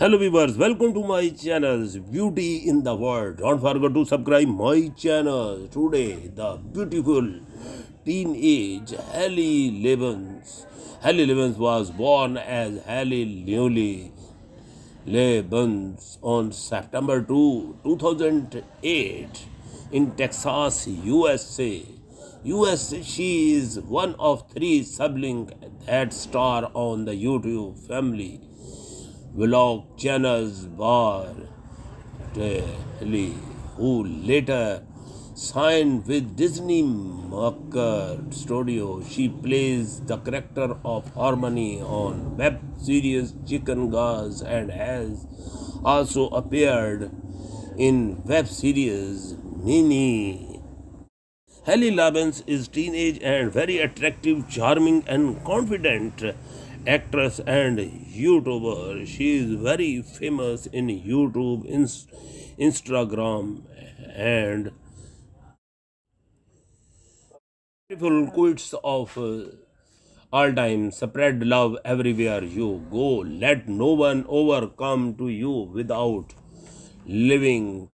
Hello viewers, welcome to my channels Beauty in the World. Don't forget to subscribe my channel. Today, the beautiful teenage Haley Levens. Haley Levens was born as Haley Newley Levens on September 2, 2008 in Texas, USA. US, she is one of three siblings that star on the YouTube family Bar Daily, who later signed with Disney Maker Studio. She plays the character of Harmony on web series Chicken Girls and has also appeared in web series Mani. Haley Labens is teenage and very attractive, charming and confident actress and YouTuber. She is very famous in YouTube, Inst- Instagram and beautiful quotes of uh, all time. Spread love everywhere you go. Let no one overcome to you without living